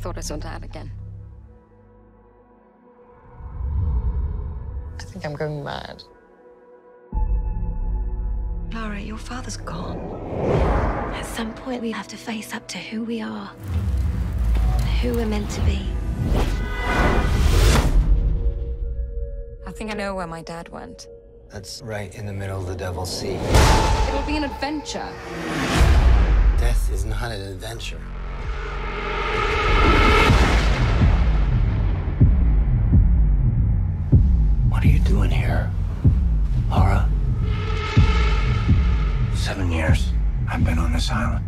thought I saw Dad again. I think I'm going mad. Lara, your father's gone. At some point, we have to face up to who we are, who we're meant to be. I think I know where my dad went. That's right in the middle of the Devil's Sea. It'll be an adventure. Death is not an adventure. Doing here, Lara? Seven years I've been on this island.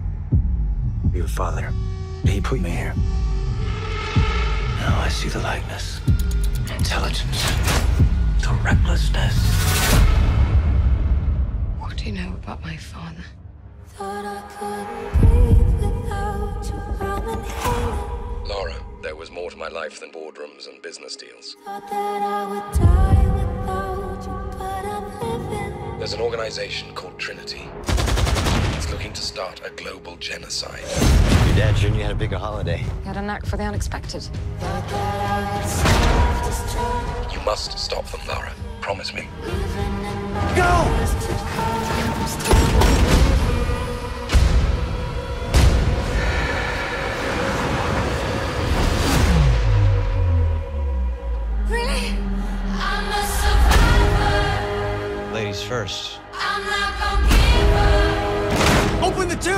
Your father, he put me here. Now I see the likeness, intelligence, the recklessness. What do you know about my father? Lara, there was more to my life than boardrooms and business deals. There's an organization called Trinity. It's looking to start a global genocide. Your dad shouldn't you had a bigger holiday. He had a knack for the unexpected. You must stop them, Lara. Promise me. Really? Ladies first. Open the tube!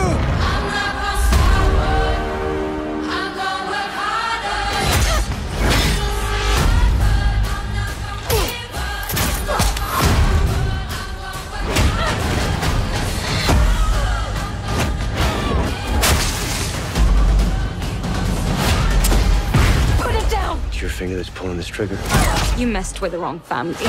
Put it down! It's your finger that's pulling this trigger. You messed with the wrong family.